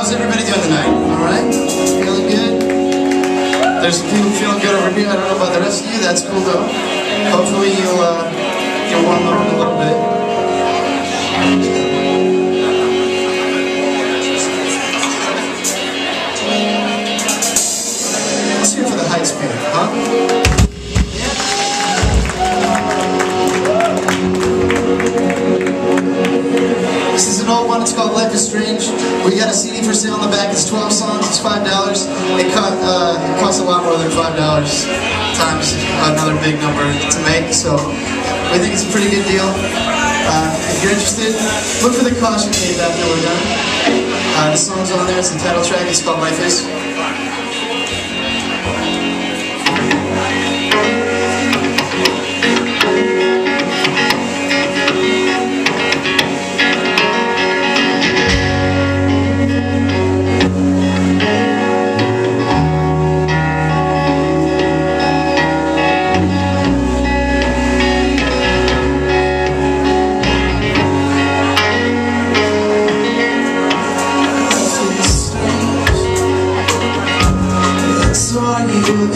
how's everybody doing tonight? All right? Feeling good? There's people feeling good over here. I don't know about the rest of you. That's cool though. Hopefully you'll uh, you'll warm up a little bit. We got a CD for sale on the back, it's 12 songs, it's $5. It, co uh, it costs a lot more than $5 times another big number to make, so we think it's a pretty good deal. Uh, if you're interested, look for the caution tape after we're done. Uh, the song's on there, it's the title track, it's called Life Is.